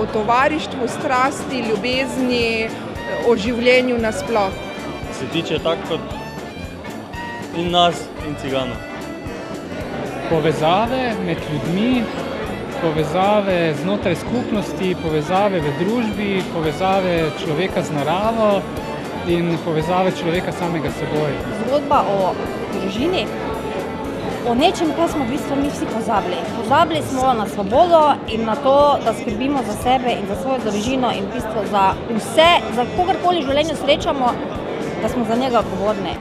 o tovarištvu, strasti, ljubezni, o življenju nasploh. Se tiče tako kot in nas, in ciganov. Povezave med ljudmi, povezave znotraj skupnosti, povezave v družbi, povezave človeka z naravo in povezave človeka samega s seboj. Zgodba o družini, o nečem, kar smo v bistvu mi vsi pozabili. Pozabili smo na svobodo in na to, da skrbimo za sebe in za svojo družino in v bistvu za vse, za kogarkoli v življenju srečamo, da smo za njega odgovorni.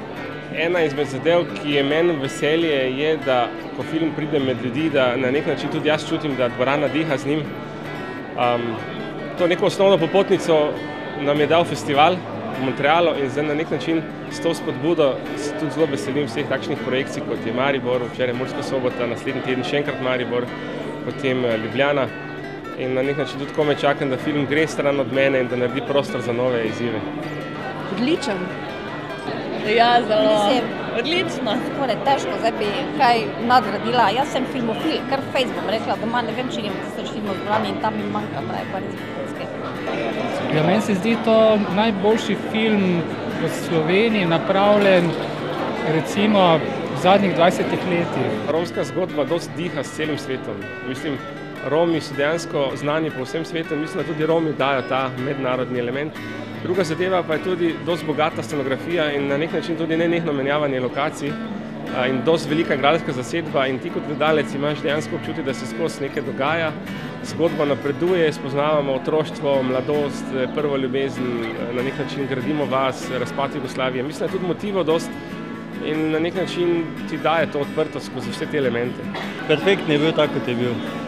Ena izmed zadev, ki je meni veselje, je, da ko film pride med ljudi, da na nek način tudi jaz čutim, da dvorana diha z njim. Um, to neko osnovno popotnico nam je dal festival Montrealu in zdaj na nek način s to spodbudo se tudi zelo veselim vseh takšnih projekcij, kot je Maribor, včeraj Murska sobota, naslednji teden še enkrat Maribor, potem Ljubljana. In na nek način tudi kome čakam, da film gre stran od mene in da naredi prostor za nove izzive. Odličen. Ja, zelo. Mislim, Odlično. Tako je težko, zdaj bi kaj nadgradila. Jaz sem filmofil, kar Facebook rekla, doma ne vem, če imam tisoč filmov zbrani in tam mi manjka, pravi pa res bokonske. Ja, meni se zdi to najboljši film v Sloveniji, napravljen recimo v zadnjih 20 letih. Romska zgodba dosti diha s celim svetom. Mislim, Romi so dejansko znani po vsem svetu, mislim, da tudi Romi dajo ta mednarodni element. Druga zadeva pa je tudi dosti bogata scenografija in na nek način tudi nenehno menjavanje lokacij in dosti velika igralska zasedba in ti kot gledalec imaš dejansko občutek, da se skozi nekaj dogaja, zgodba napreduje, spoznavamo otroštvo, mladost, prvo ljubezen, na nek način gradimo vas, razpad Jugoslavije. Mislim, da je tudi motivov dosti in na nek način ti daje to odprtost skozi vse te elemente. Perfektni je bil tak, kot je bil.